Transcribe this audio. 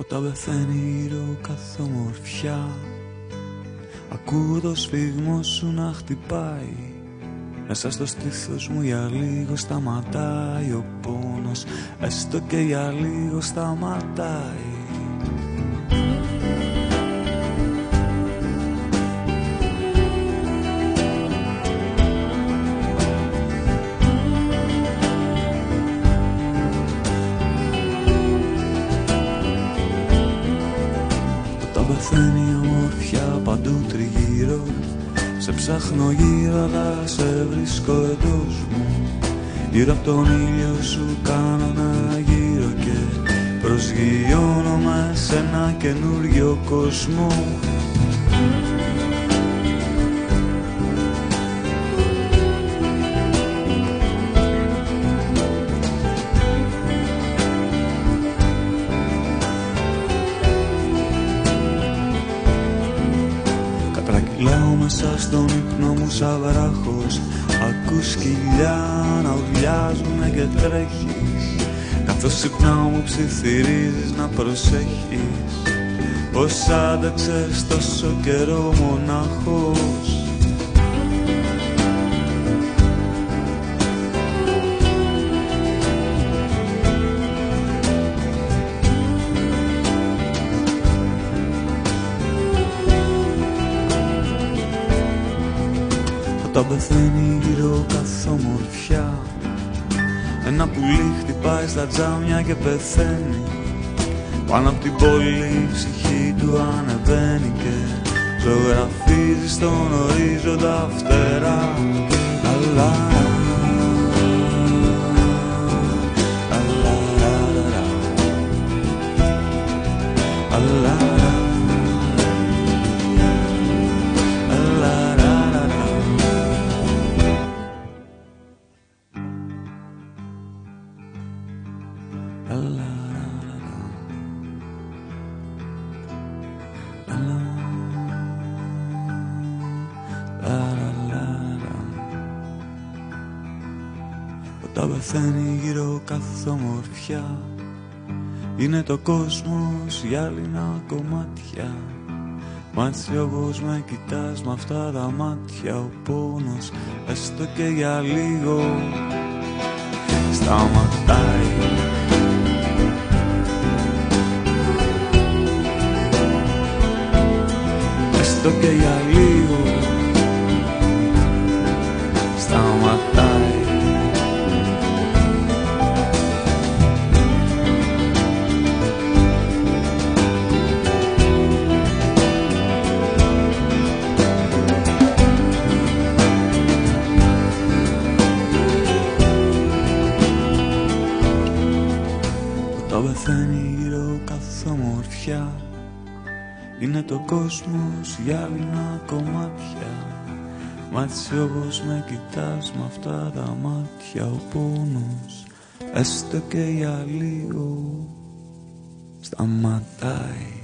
Όταν πεθαίνει γύρω κάθε ομορφιά Ακούω το σφίγμο σου να χτυπάει. Μέσα στο στήθος μου για λίγο σταματάει ο πόνος Έστω και για λίγο σταματάει ψάχνω γύρω αλλά σε βρίσκω εντός μου. Γύρω από τον ήλιο σου κάνω ένα γύρο και προσγειώνομαι σε ένα καινούριο κόσμο στον ύπνο μου σαν βράχος. Ακούς σκυλιά να ουρλιάζουνε και τρέχεις. Καθώς ξυπνάω μου ψιθυρίζεις να προσέχεις. Πως άντεξες τόσο καιρό μονάχος Όταν πεθαίνει γύρω καθ' ομορφιά Ένα πουλί χτυπάει στα τζάμια και πεθαίνει. Πάνω από την πόλη η ψυχή του ανεβαίνει Και ζωγραφίζει στον ορίζοντα φτερά. Αλλά Είναι το κόσμος για άλλα κομμάτια. Μ' έτσι όπως με κοιτάς με αυτά τα μάτια. Ο πόνος έστω και για λίγο Σταματάει. Έστω και για λίγο Είναι το κόσμος για άλλα κομμάτια. Μ' έτσι όπως με κοιτάς με αυτά τα μάτια. Ο πόνος έστω και για λίγο σταματάει